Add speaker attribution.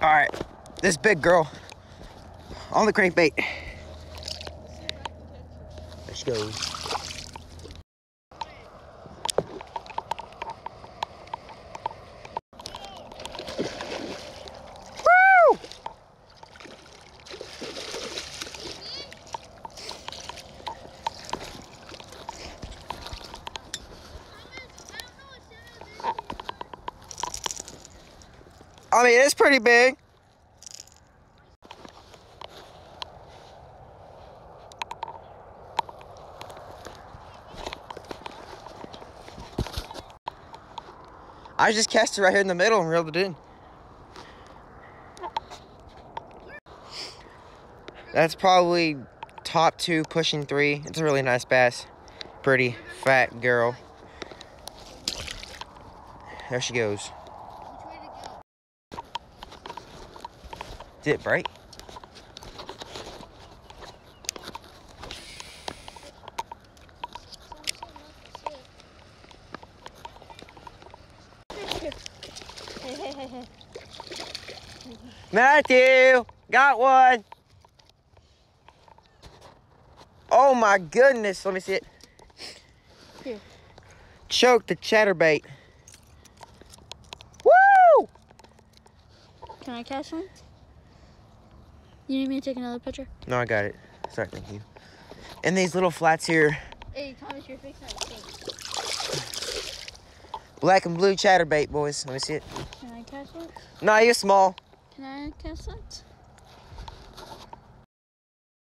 Speaker 1: All right, this big girl on the crankbait. There she goes. Woo! I mean, it's pretty big. I just cast it right here in the middle and reeled it in. That's probably top two, pushing three. It's a really nice bass. Pretty fat girl. There she goes. Did it break? Matthew, got one. Oh my goodness, let me see it.
Speaker 2: Here.
Speaker 1: Choke the chatterbait. Woo!
Speaker 2: Can I catch one? You need me to take another picture?
Speaker 1: No, I got it. Sorry, thank you. And these little flats here,
Speaker 2: Hey, Thomas, you're fixing that thing.
Speaker 1: black and blue chatterbait, boys. Let me see it.
Speaker 2: Can I catch it?
Speaker 1: No, you're small.
Speaker 2: Can I catch that?